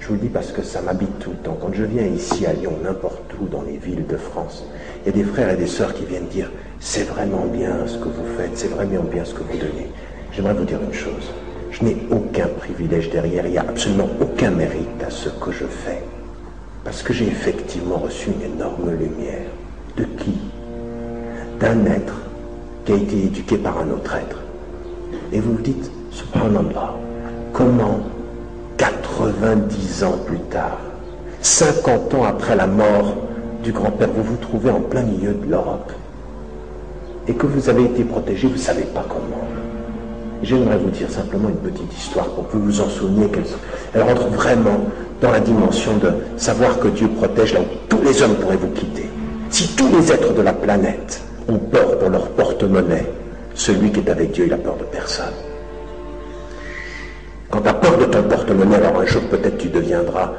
Je vous le dis parce que ça m'habite tout le temps. Quand je viens ici à Lyon, n'importe où dans les villes de France, il y a des frères et des sœurs qui viennent dire c'est vraiment bien ce que vous faites, c'est vraiment bien ce que vous donnez. J'aimerais vous dire une chose. Je n'ai aucun privilège derrière, il n'y a absolument aucun mérite à ce que je fais. Parce que j'ai effectivement reçu une énorme lumière. De qui? D'un être qui a été éduqué par un autre être. Et vous vous dites, subhanallah, comment 90 ans plus tard, 50 ans après la mort du grand-père, vous vous trouvez en plein milieu de l'Europe et que vous avez été protégé, vous ne savez pas comment. J'aimerais vous dire simplement une petite histoire pour que vous vous en souveniez. qu'elle elle rentre vraiment dans la dimension de savoir que Dieu protège là où tous les hommes pourraient vous quitter. Si tous les êtres de la planète ont peur pour leur porte-monnaie, celui qui est avec Dieu, il a peur de personne. Quand tu as peur de ton porte-monnaie, alors un jour peut-être tu deviendras,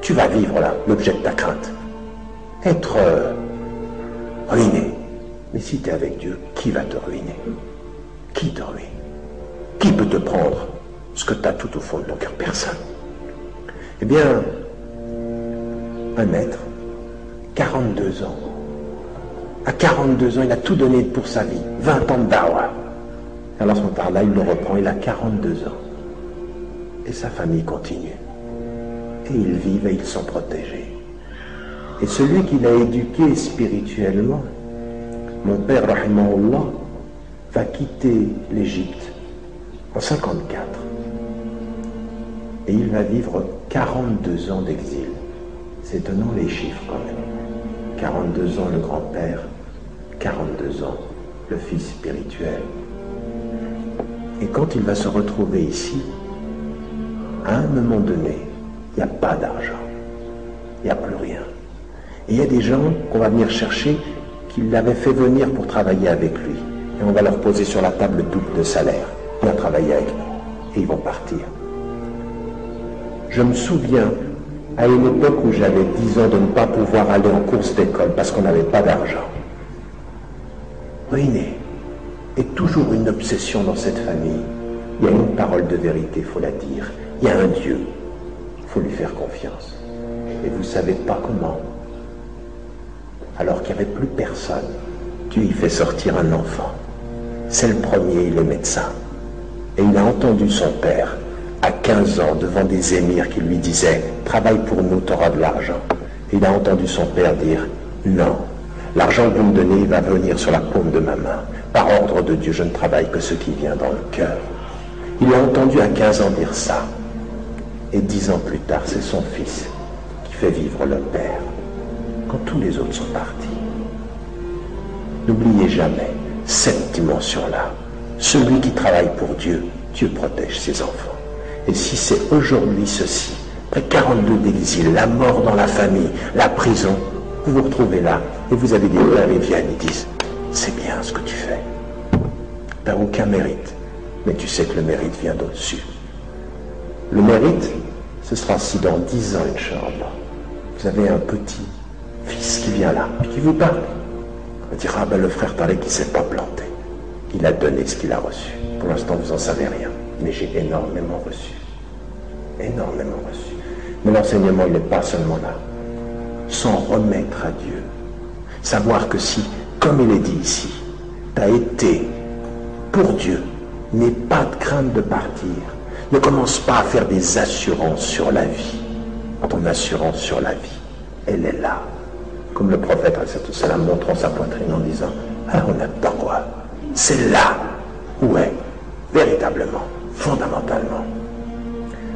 tu vas vivre là, l'objet de ta crainte. Être euh, ruiné. Mais si tu es avec Dieu, qui va te ruiner? Qui te ruine? Qui peut te prendre? Ce que tu as tout au fond de ton cœur Personne. Eh bien, un être, 42 ans. À 42 ans, il a tout donné pour sa vie. 20 ans de dawa. Alors, son là, il le reprend, il a 42 ans. Sa famille continue. Et ils vivent et ils sont protégés. Et celui qui l'a éduqué spirituellement, mon père, rahimahullah, va quitter l'Égypte en 54. Et il va vivre 42 ans d'exil. C'est étonnant les chiffres quand même. 42 ans le grand-père, 42 ans le fils spirituel. Et quand il va se retrouver ici, à un moment donné, il n'y a pas d'argent. Il n'y a plus rien. Et il y a des gens qu'on va venir chercher qui l'avaient fait venir pour travailler avec lui. Et on va leur poser sur la table le double de salaire. Viens travailler avec nous. Et ils vont partir. Je me souviens à une époque où j'avais 10 ans de ne pas pouvoir aller en course d'école parce qu'on n'avait pas d'argent. Ruiné. Et toujours une obsession dans cette famille. Il y a une parole de vérité, il faut la dire. Il y a un Dieu. Il faut lui faire confiance. Et vous ne savez pas comment. Alors qu'il n'y avait plus personne, Dieu y fait sortir un enfant. C'est le premier, il est médecin. Et il a entendu son père à 15 ans devant des émirs qui lui disaient Travaille pour nous, tu auras de l'argent. Il a entendu son père dire Non, l'argent que vous me donnez va venir sur la paume de ma main. Par ordre de Dieu, je ne travaille que ce qui vient dans le cœur. Il a entendu à 15 ans dire ça. Et dix ans plus tard, c'est son fils qui fait vivre le père quand tous les autres sont partis. N'oubliez jamais cette dimension-là. Celui qui travaille pour Dieu, Dieu protège ses enfants. Et si c'est aujourd'hui ceci, après 42 d'exil, la mort dans la famille, la prison, vous vous retrouvez là et vous avez des pères qui viennent et disent C'est bien ce que tu fais. Tu n'as aucun mérite, mais tu sais que le mérite vient d'au-dessus. Le mérite, ce sera si dans 10 ans, Inch'Allah, vous avez un petit fils qui vient là, qui vous parle. On dira Ah ben le frère Tarek ne s'est pas planté. Il a donné ce qu'il a reçu. Pour l'instant, vous n'en savez rien mais j'ai énormément reçu. Énormément reçu. Mais l'enseignement, il n'est pas seulement là. S'en remettre à Dieu. Savoir que si, comme il est dit ici, tu as été pour Dieu, n'aie pas de crainte de partir. Ne commence pas à faire des assurances sur la vie. Ton assurance sur la vie, elle est là. Comme le prophète, montrant sa poitrine en disant Ah, on a quoi? C'est là où est véritablement fondamentalement,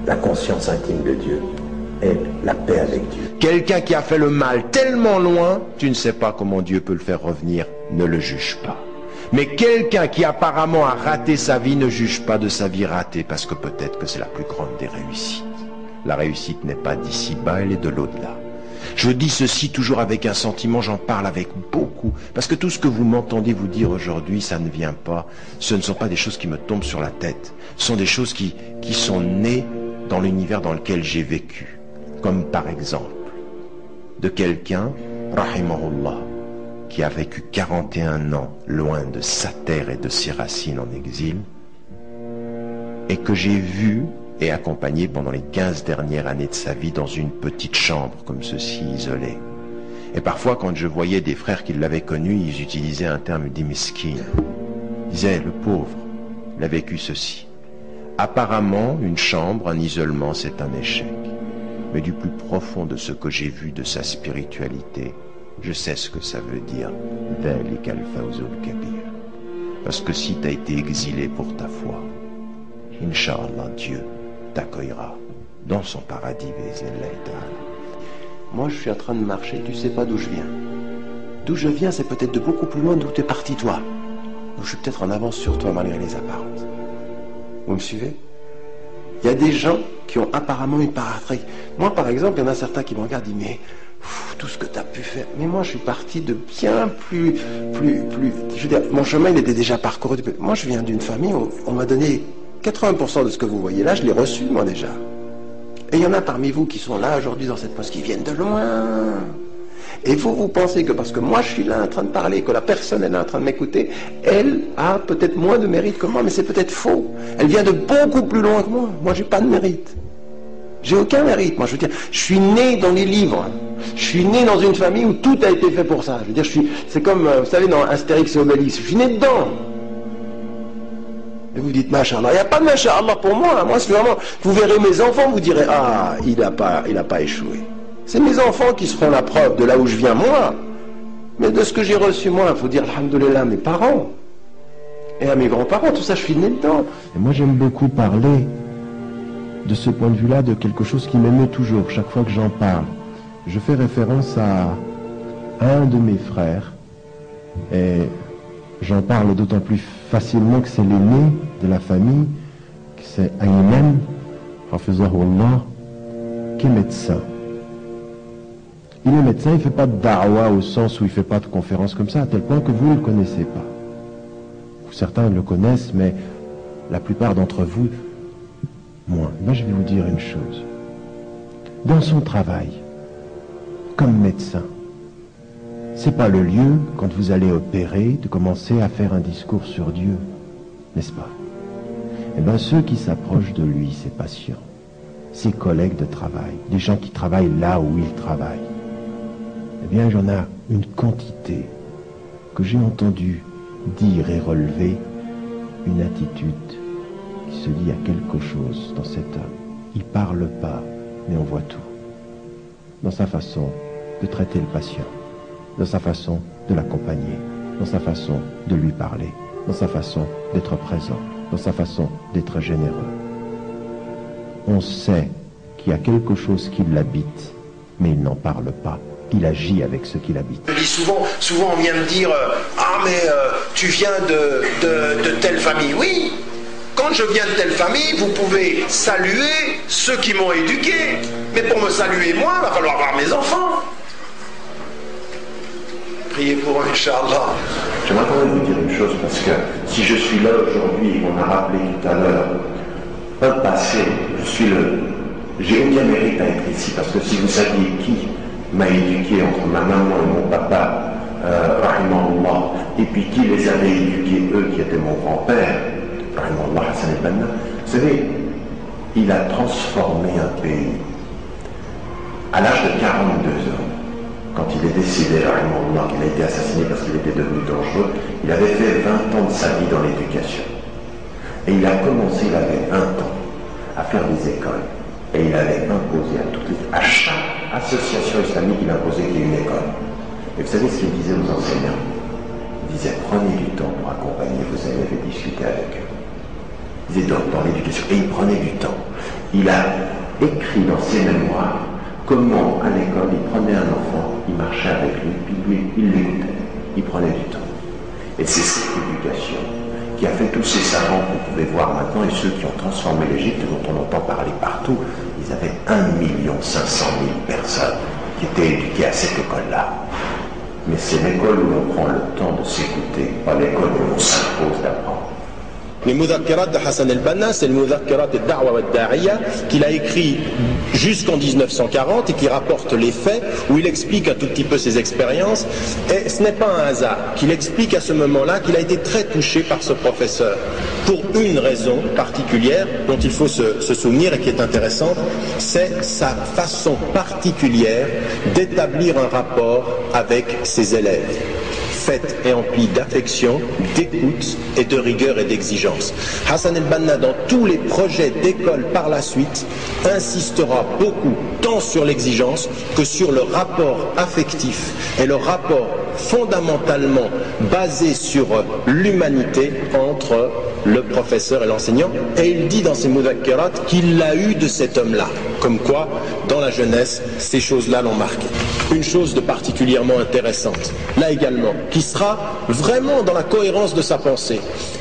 la conscience intime de Dieu est la paix avec Dieu. Quelqu'un qui a fait le mal tellement loin, tu ne sais pas comment Dieu peut le faire revenir, ne le juge pas. Mais quelqu'un qui apparemment a raté sa vie ne juge pas de sa vie ratée parce que peut-être que c'est la plus grande des réussites. La réussite n'est pas d'ici bas, elle est de l'au-delà. Je dis ceci toujours avec un sentiment, j'en parle avec beaucoup, parce que tout ce que vous m'entendez vous dire aujourd'hui, ça ne vient pas, ce ne sont pas des choses qui me tombent sur la tête, ce sont des choses qui, qui sont nées dans l'univers dans lequel j'ai vécu, comme par exemple de quelqu'un, rahimahullah, qui a vécu 41 ans loin de sa terre et de ses racines en exil, et que j'ai vu et accompagné pendant les 15 dernières années de sa vie dans une petite chambre comme ceci, isolée. Et parfois, quand je voyais des frères qui l'avaient connu, ils utilisaient un terme d'imiskine. Ils disaient, le pauvre, il a vécu ceci. Apparemment, une chambre, un isolement, c'est un échec. Mais du plus profond de ce que j'ai vu de sa spiritualité, je sais ce que ça veut dire. kabir. Parce que si tu as été exilé pour ta foi, Inch'Allah, Dieu t'accueillera dans son paradis, Moi, je suis en train de marcher, tu sais pas d'où je viens. D'où je viens, c'est peut-être de beaucoup plus loin d'où tu es parti, toi. Donc, je suis peut-être en avance sur toi, malgré les apparences. Vous me suivez? Il y a des gens qui ont apparemment une paratrique. Moi, par exemple, il y en a certains qui me regardent et disent, mais tout ce que tu as pu faire. Mais moi, je suis parti de bien plus, plus, plus. Je veux dire, mon chemin, il était déjà parcouru. Moi, je viens d'une famille où on m'a donné 80% de ce que vous voyez là, je l'ai reçu moi déjà. Et il y en a parmi vous qui sont là aujourd'hui dans cette poste qui viennent de loin. Et vous, vous pensez que parce que moi je suis là en train de parler, que la personne est là en train de m'écouter, elle a peut-être moins de mérite que moi, mais c'est peut-être faux. Elle vient de beaucoup plus loin que moi. Moi, j'ai pas de mérite. J'ai aucun mérite. Moi, je veux dire, je suis né dans les livres. Je suis né dans une famille où tout a été fait pour ça. Je veux dire, je suis, c'est comme, euh, vous savez, dans Astérix et Obélix. Je suis né dedans. Et vous dites, Masha'Allah. Il n'y a pas de Masha'Allah pour moi. Moi, c'est vraiment, vous verrez mes enfants, vous direz, ah, il n'a pas, il pas échoué. C'est mes enfants qui seront la preuve de là où je viens, moi. Mais de ce que j'ai reçu, moi, il faut dire, alhamdoulilah, à mes parents. Et à mes grands-parents, tout ça, je suis né dedans. Et moi, j'aime beaucoup parler de ce point de vue-là de quelque chose qui m'émeut toujours, chaque fois que j'en parle. Je fais référence à un de mes frères. Et j'en parle d'autant plus facilement que c'est l'aîné de la famille, que c'est Ayman, Allah, qui est médecin. Il est médecin, il ne fait pas de da'wa au sens où il ne fait pas de conférences comme ça, à tel point que vous ne le connaissez pas. Certains le connaissent, mais la plupart d'entre vous, moins. Moi, je vais vous dire une chose. Dans son travail, comme médecin, c'est pas le lieu, quand vous allez opérer, de commencer à faire un discours sur Dieu, n'est-ce pas? Eh bien, ceux qui s'approchent de lui, ses patients, ses collègues de travail, des gens qui travaillent là où il travaille, eh bien, j'en ai une quantité que j'ai entendu dire et relever une attitude qui se lie à quelque chose dans cet homme. Il parle pas, mais on voit tout. Dans sa façon de traiter le patient dans sa façon de l'accompagner, dans sa façon de lui parler, dans sa façon d'être présent, dans sa façon d'être généreux. On sait qu'il y a quelque chose qui l'habite, mais il n'en parle pas. Il agit avec ce qu'il habite. Souvent, souvent on vient me dire euh, Ah, mais euh, tu viens de, de, de telle famille. Oui, quand je viens de telle famille, vous pouvez saluer ceux qui m'ont éduqué. Mais pour me saluer moi, il va falloir voir mes enfants. Priez pour eux, Inch'Allah. J'aimerais vous dire une chose, parce que si je suis là aujourd'hui, on a rappelé tout à l'heure, un passé, je suis le. J'ai aucun mérite à être ici, parce que si vous saviez qui m'a éduqué entre ma maman et mon papa, euh, et puis qui les avait éduqués, eux, qui étaient mon grand-père, Rahimahullah Hassan Banna, vous savez, il a transformé un pays. À l'âge de 42 ans, quand il est décédé, moment qu'il a été assassiné parce qu'il était devenu dangereux, il avait fait 20 ans de sa vie dans l'éducation. Et il a commencé, il avait 20 ans, à faire des écoles. Et il avait imposé à toutes les, à chaque association islamique, il imposait qu'il y ait une école. Et vous savez ce qu'il disait aux enseignants? Il disait prenez du temps pour accompagner vos élèves et discuter avec eux. Il disait dans, dans l'éducation. Et il prenait du temps. Il a écrit dans ses mémoires comment à l'école il prenait un enfant, il marchait avec lui, puis lui, il l'écoutait, il prenait du temps. Et c'est cette éducation qui a fait tous ces savants qu'on pouvait voir maintenant et ceux qui ont transformé l'Égypte, dont on entend parler partout. Ils avaient 1 500 000 personnes qui étaient éduquées à cette école-là. Mais c'est l'école où l'on prend le temps de s'écouter, pas l'école où l'on s'impose d'apprendre. Les Mudhakirat de Hassan el-Banna, c'est le Mudhakirat al-Da'wa al-Da'iyya qu'il a écrit jusqu'en 1940 et qui rapporte les faits, où il explique un tout petit peu ses expériences. Et ce n'est pas un hasard qu'il explique à ce moment-là qu'il a été très touché par ce professeur pour une raison particulière dont il faut se souvenir et qui est intéressante, c'est sa façon particulière d'établir un rapport avec ses élèves faite et emplie d'affection, d'écoute et de rigueur et d'exigence. Hassan el-Banna, dans tous les projets d'école par la suite, insistera beaucoup tant sur l'exigence que sur le rapport affectif et le rapport fondamentalement basé sur l'humanité entre le professeur et l'enseignant. Et il dit dans ses Mudakkirat qu'il l'a eu de cet homme-là. Comme quoi, dans la jeunesse, ces choses-là l'ont marqué. Une chose de particulièrement intéressante, là également, qui sera vraiment dans la cohérence de sa pensée.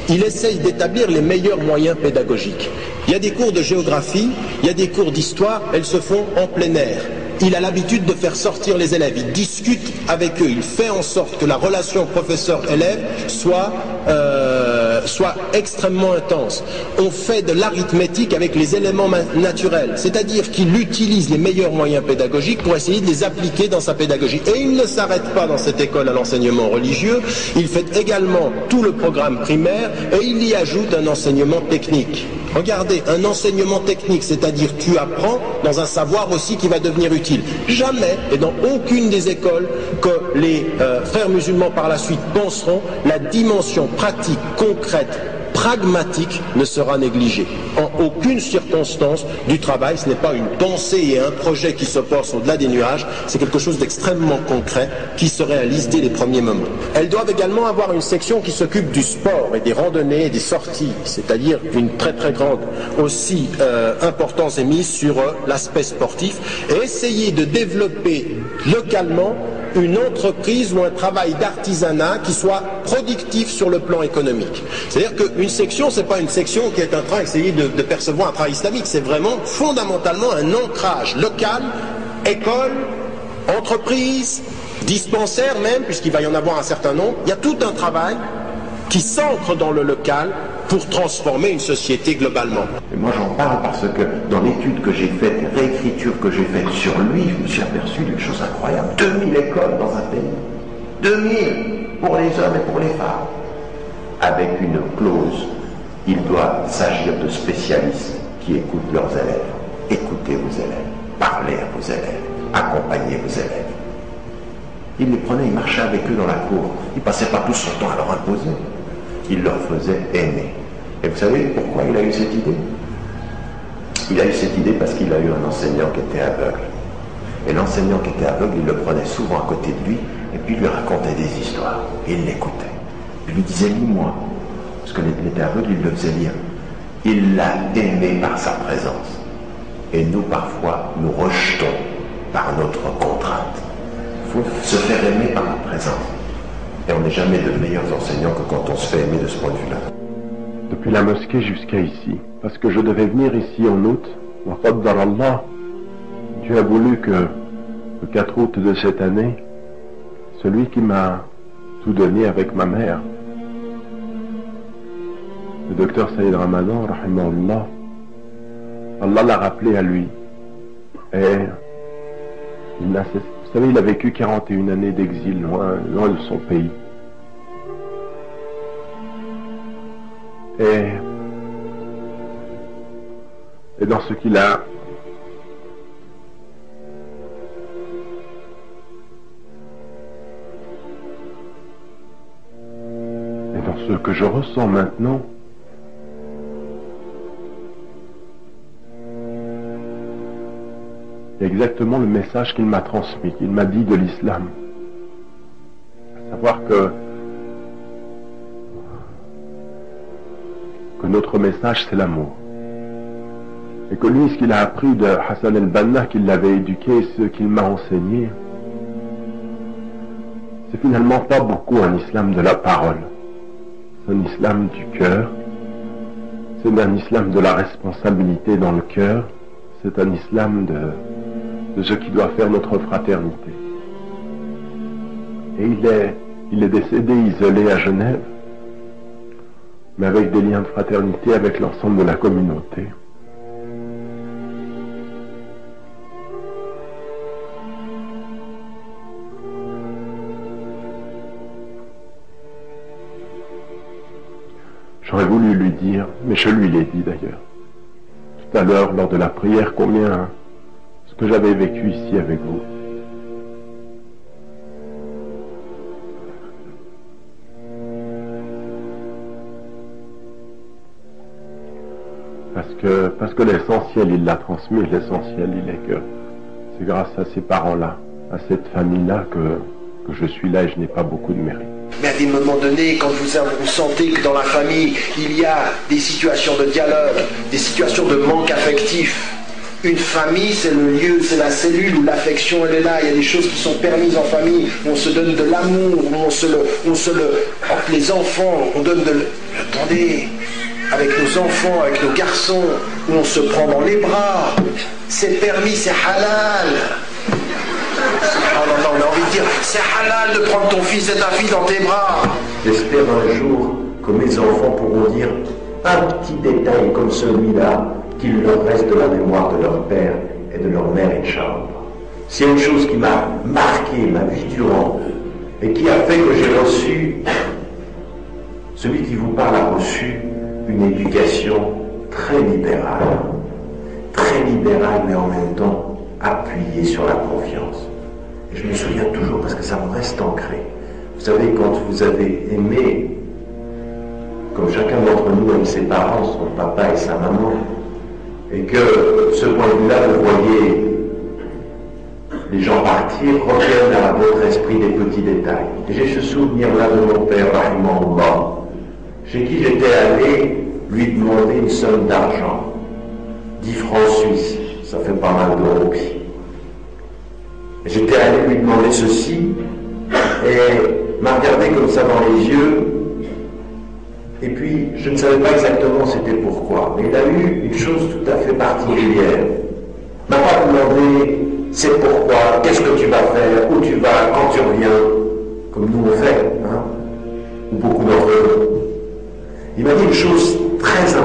Il essaye d'établir les meilleurs moyens pédagogiques. Il y a des cours de géographie, il y a des cours d'histoire, elles se font en plein air il a l'habitude de faire sortir les élèves, il discute avec eux, il fait en sorte que la relation professeur-élève soit, euh, soit extrêmement intense. On fait de l'arithmétique avec les éléments naturels, c'est-à-dire qu'il utilise les meilleurs moyens pédagogiques pour essayer de les appliquer dans sa pédagogie. Et il ne s'arrête pas dans cette école à l'enseignement religieux, il fait également tout le programme primaire et il y ajoute un enseignement technique. Regardez, un enseignement technique, c'est-à-dire tu apprends dans un savoir aussi qui va devenir utile. Jamais, et dans aucune des écoles que les euh, frères musulmans par la suite penseront, la dimension pratique, concrète, pragmatique ne sera négligée. En aucune circonstance du travail, ce n'est pas une pensée et un projet qui se portent au-delà des nuages, c'est quelque chose d'extrêmement concret qui se réalise dès les premiers moments. Elles doivent également avoir une section qui s'occupe du sport et des randonnées et des sorties, c'est-à-dire une très très grande aussi euh, importance est mise sur euh, l'aspect sportif et essayer de développer localement une entreprise ou un travail d'artisanat qui soit productif sur le plan économique. C'est-à-dire qu'une section, ce n'est pas une section qui est en train d'essayer de, percevoir un travail islamique, c'est vraiment fondamentalement un ancrage local, école, entreprise, dispensaire même, puisqu'il va y en avoir un certain nombre. Il y a tout un travail qui s'ancre dans le local pour transformer une société globalement. Et moi j'en parle parce que dans l'étude que j'ai faite, réécriture que j'ai faite sur lui, je me suis aperçu d'une chose incroyable. 2000 écoles dans un pays. 2000 pour les hommes et pour les femmes. Avec une clause, il doit s'agir de spécialistes qui écoutent leurs élèves. Écoutez vos élèves, parlez à vos élèves, accompagnez vos élèves. Il les prenait, il marchait avec eux dans la cour. Il passait pas tout son temps à leur imposer il leur faisait aimer. Et vous savez pourquoi il a eu cette idée? Il a eu cette idée parce qu'il a eu un enseignant qui était aveugle. Et l'enseignant qui était aveugle, il le prenait souvent à côté de lui et puis il lui racontait des histoires. Il l'écoutait. Il lui disait lis-moi. Parce que était aveugle, il le faisait lire. Il l'a aimé par sa présence. Et nous, parfois, nous rejetons par notre contrainte. Il faut se faire aimer par la présence. Et on n'est jamais de meilleurs enseignants que quand on se fait aimer de ce point de vue-là. Depuis la mosquée jusqu'à ici, parce que je devais venir ici en août, Allah, Dieu a voulu que le 4 août de cette année, celui qui m'a tout donné avec ma mère, le docteur Saïd Ramadan, Allah, Allah l'a rappelé à lui. Et il n'a cessé savez, il a vécu 41 années d'exil loin, loin de son pays. Et, et dans ce qu'il a et dans ce que je ressens maintenant, exactement le message qu'il m'a transmis, qu'il m'a dit de l'islam. À savoir que, que notre message c'est l'amour. Et que lui, ce qu'il a appris de Hassan el-Banna, qu'il l'avait éduqué, ce qu'il m'a enseigné, c'est finalement pas beaucoup un islam de la parole. C'est un islam du cœur. C'est un islam de la responsabilité dans le cœur. C'est un islam de, de ce qui doit faire notre fraternité. Et il est, décédé isolé à Genève mais avec des liens de fraternité avec l'ensemble de la communauté. J'aurais voulu lui dire, mais je lui l'ai dit d'ailleurs, tout à l'heure lors de la prière, combien que j'avais vécu ici avec vous. Parce que, parce que l'essentiel, il l'a transmis, l'essentiel, il est que c'est grâce à ces parents-là, à cette famille-là que, que je suis là et je n'ai pas beaucoup de mérite. Mais à des moments donnés, quand vous, vous sentez que dans la famille, il y a des situations de dialogue, des situations de manque affectif, une famille, c'est le lieu, c'est la cellule où l'affection, elle est là. Il y a des choses qui sont permises en famille, on se donne de l'amour, on se le... On se le les enfants, on donne de... Attendez, avec nos enfants, avec nos garçons, où on se prend dans les bras. C'est permis, c'est halal. Oh non, non, on a envie de dire, c'est halal de prendre ton fils et ta fille dans tes bras. J'espère un jour que mes enfants pourront dire un petit détail comme celui-là qu'il leur reste de la mémoire de leur père et de leur mère, Inch'Allah. C'est une chose qui m'a marqué ma vie durant et qui a fait que j'ai reçu, celui qui vous parle a reçu une éducation très libérale, très libérale mais en même temps appuyée sur la confiance. Et je me souviens toujours parce que ça me reste ancré. Vous savez, quand vous avez aimé, comme chacun d'entre nous aime ses parents, son papa et sa maman, et que ce point de vue-là, vous voyez les gens partir, reviennent à votre esprit des petits détails. J'ai ce souvenir-là de mon père, Rahimahullah, chez qui j'étais allé lui demander une somme d'argent, 10 francs suisses, ça fait pas mal de roupies. J'étais allé lui demander ceci, et m'a regardé comme ça dans les yeux, je ne savais pas exactement c'était pourquoi, mais il a eu une chose tout à fait particulière. Il m'a pas demandé c'est pourquoi, qu'est-ce que tu vas faire, où tu vas, quand tu reviens, comme nous on fait, hein, ou beaucoup d'entre nous. Il m'a dit une chose très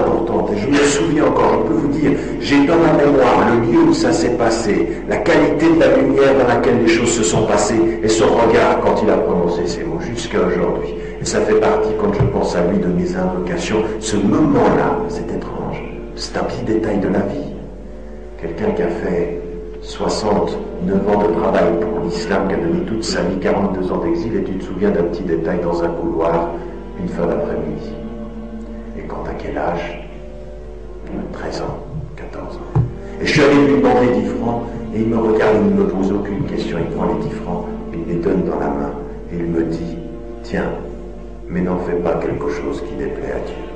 je me souviens encore, je peux vous dire, j'ai dans ma mémoire le lieu où ça s'est passé, la qualité de la lumière dans laquelle les choses se sont passées, et son regard quand il a prononcé ces mots, jusqu'à aujourd'hui. Et ça fait partie, quand je pense à lui, de mes invocations. Ce moment-là, c'est étrange, c'est un petit détail de la vie. Quelqu'un qui a fait 69 ans de travail pour l'islam, qui a donné toute sa vie, 42 ans d'exil, et tu te souviens d'un petit détail dans un couloir, une fin d'après-midi. Et quand à quel âge 13 ans, 14 ans. Et je suis allé lui demander 10 francs, et il me regarde, il ne me pose aucune question, il prend les 10 francs, il les donne dans la main, et il me dit, tiens, mais n'en fais pas quelque chose qui déplaît à Dieu.